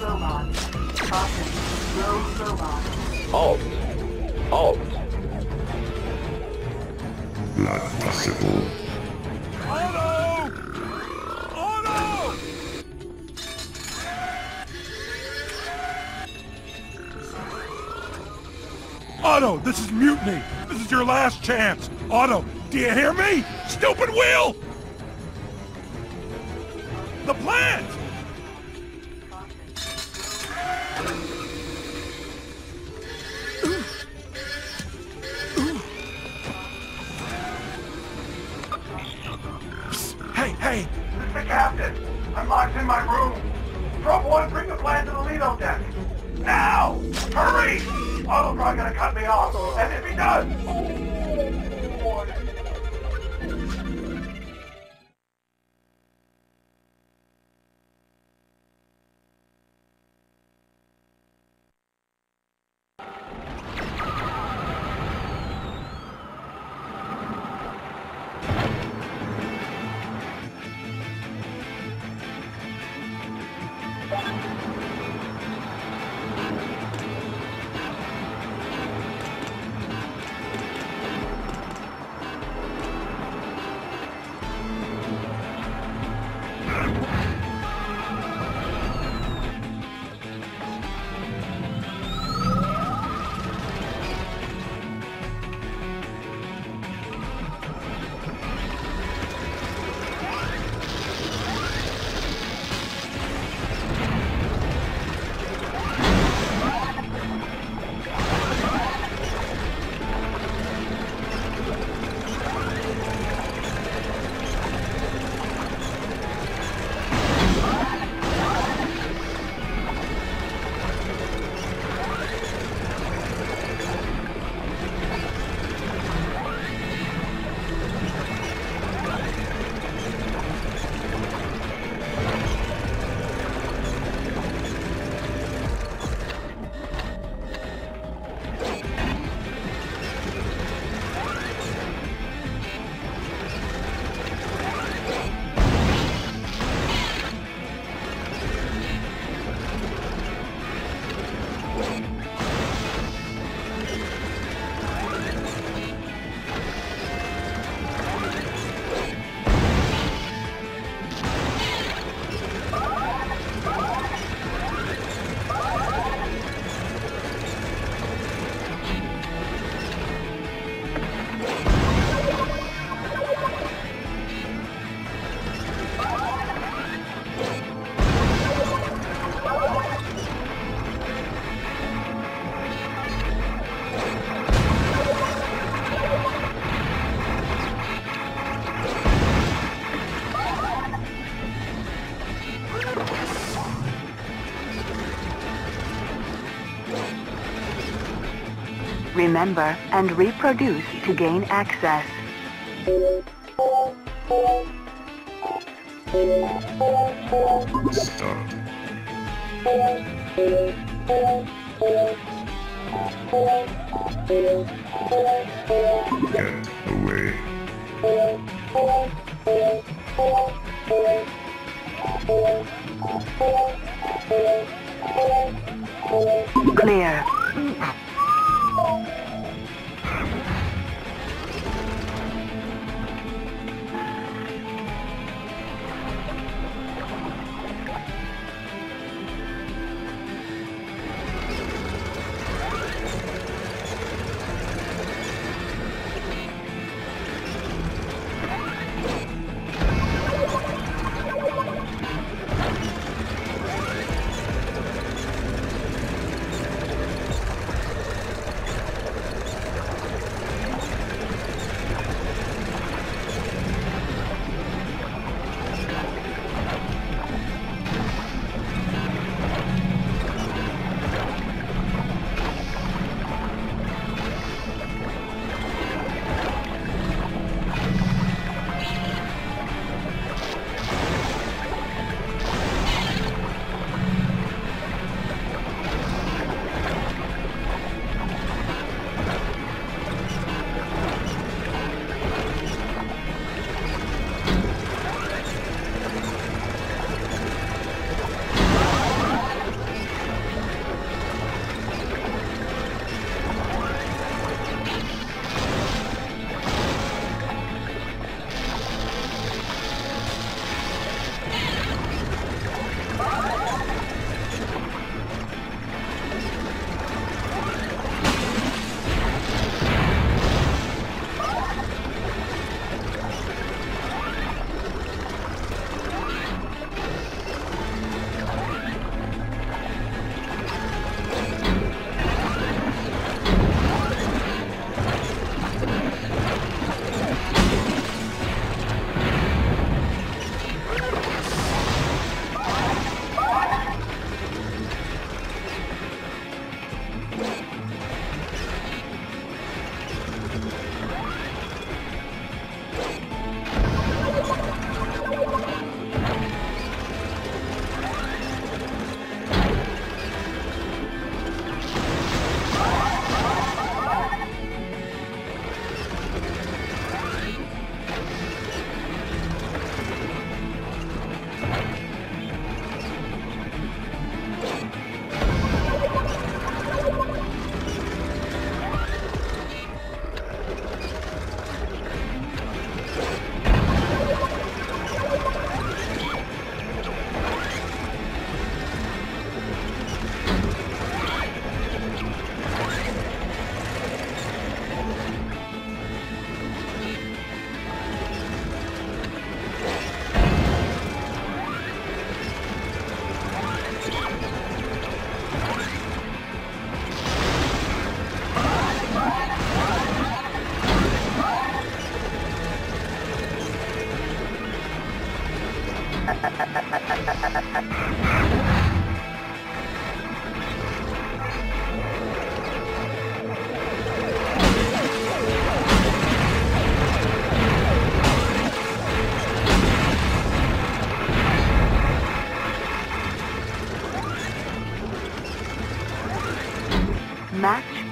Rogue robot. Caution. Rogue robot. Halt! Halt! Not possible. Auto! Auto! Auto, this is mutiny. This is your last chance. Auto, do you hear me? Stupid wheel! The plant! Captain. I'm locked in my room. Drop one, bring the plan to the Lido deck. Now! Hurry! Probably gonna cut me off. And if he does... Remember and reproduce to gain access. Stop. Get away. Clear. Mm.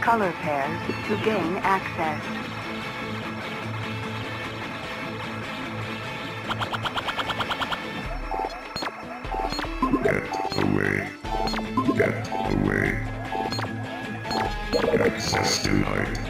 Color pairs to gain access. Get away. Get away. Access denied.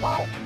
Whoa!